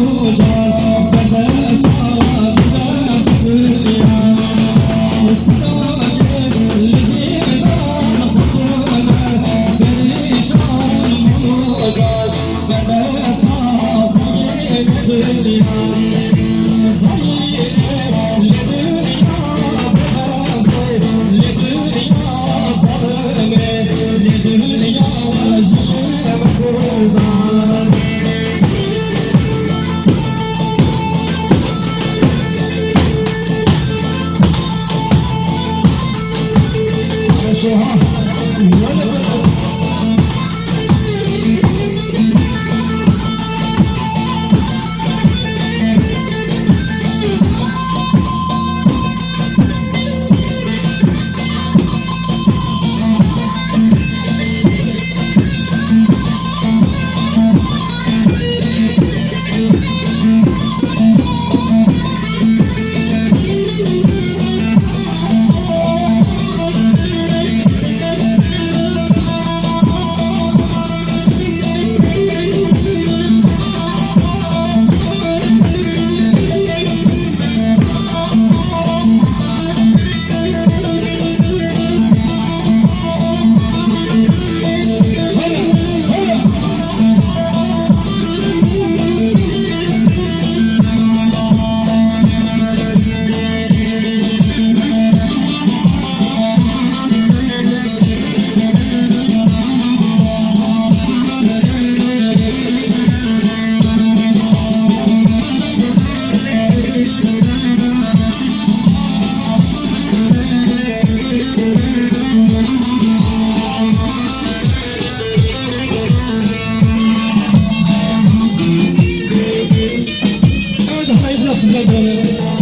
Georgia. Evet, Gracias, it.